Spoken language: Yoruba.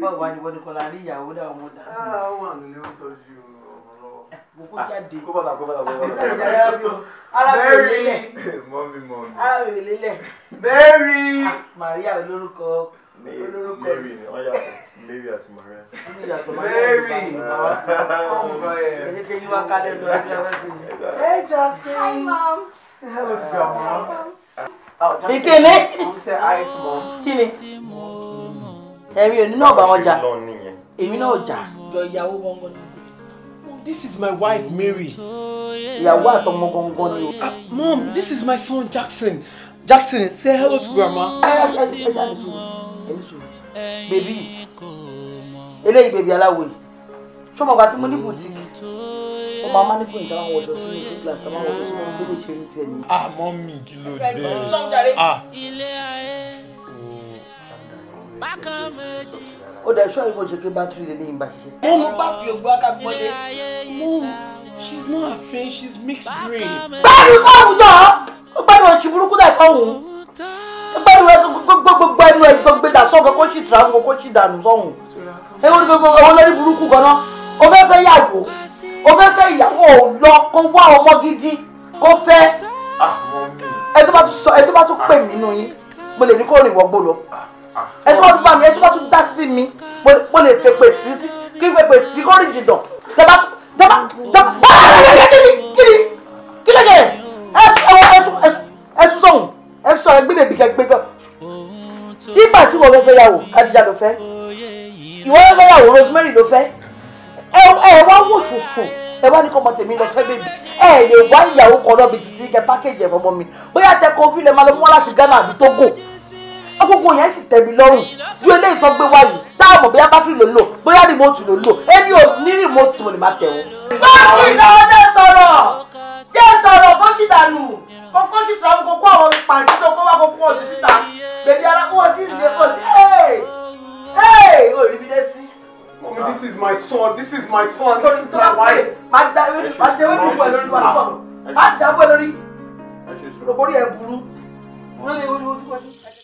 báwo wá ní wọ́n ní kọ́lá rí ìyàwó náà wọ́n dà. ó wà nílé ó tọ́jú ọmọ lọ́wọ́. mo kó jáde. kó bàtà kó bàtà kó bàtà. ara mi ò lélẹ̀ mọ́mí mọ́mí. ara mi ò lélẹ̀. Mary. Maria olórúkọ olórúkọ Mary ni wọ́n yàtọ̀ Mary àti Maria. Mary. Ẹ jẹ́ kí yín wá kálẹ̀ lọ ẹgbẹ́ ẹgbẹ́ mi. Hey, Justin. Hi, Mom. Hello to your mom. Ìkéde. Mom say hi to mom. Kí ni? Ẹ̀mi ò ní náà bá wọn jà. Èmi náà jà. Jọ ìyàwó gangan ni. This is my wife, Mary. Ìyàwó àtọmọ gangan ni. Uh, Mom, this is my son, Jackson. Jackson, say hello to grandma. Bèbí. Eléyìí bèbí aláwo yìí. Ṣọ́mọ̀ gba tí mo ní bùtíkì. Ó máa má ní kò ní táwọn wọ̀ṣọ sínú ìlú kíláàsì táwọn wọ̀ṣọ sínú ìlú ní tiẹ̀ nìyẹn. Ah, mommy, kí ló dé? Ah. Ó dẹ̀ ṣọ́ ìfọ̀ ṣe pé bátìrì lè ní ìgbà ṣiṣẹ́. Mom, bá fi ògbó akágbọ́lé. Mom, she's not a fan, she's mixed breed. Báyìí sọ́hùn náà, ó gbádùn ọ̀ṣì burúkú dà sọ́hùn. Ó ẹ gbogbo ẹnu ẹ gbogbo dà sọ́hùn kó sì tìrà kó sì dànù sọ́hùn. Ewu ni gbogbo owó lórí burúkú gan-an. O fẹ́ fẹ́ yàwó, o fẹ́ fẹ́ ìyàwó lọ kó wá ọmọ gidi kó fẹ́. Ah. Ẹ tó bá tún pè mí nínú yín, mo lè ní kó rìn wọ́gbó lọ. Ẹ tó bá tún bá mi, ẹ tó bá tún dá sí mi, mo lè fèpè sí sí kí fèpè sí kó rìn jìnnà. Tẹ bá tún tẹ bá tẹ bá kíni kíni kí ló dé? Ẹ ẹ ẹ tún ẹ tún sọ̀hún ẹ sọ ẹ gbé bèbí kẹ gbé gan. Nígbà tí wọ́n fẹ́ fẹ́ yàwó, Adija ló fẹ́. Ìwọ fẹ́ fẹ́ yàwó, Rosemary ló fẹ́. Ẹ ẹ wá wò ṣùṣù ẹ wá ní kọ́ ọmọ tèmi lọ fẹ́ bèbí ẹ lè wá ìyàwó kan bíi títí kẹ pákéjì ẹ̀fọ́ ọmọ mi bóyá tẹ kó fílẹ̀ máa lọ mú wá láti Ghana àbí Togo gbogbo yẹn sì tẹ̀mí lọ́rùn ju eléyìí tó gbé wá yìí táwọn mọ̀ bóyá bátìrì ló lò bóyá rìmọ́ọ̀tù ló lò èmi ò ní rìmọ́ọ̀tù mo lè má tẹ̀ wọ́n. báàgì náà jẹ́ sọ̀rọ̀ jẹ́ sọ̀rọ̀ kó sì dànù kó kó sì tọ́ kó kó àwọn pàǹtí tó kó wá kó kó ọtí síta bèbí ara kó ọtí ìdílé kó ọtí ẹ̀ ẹ̀ ò rí mi dé sí. Mommy, this is my son. This is my son. This is my wife. Má da ewé má da ewé ẹ lórí wa sọ̀rọ̀ má da ewé lórí. Rògbòdì ẹ̀ burú. Lórí ewé ni wọ́n ti wọ́n ti.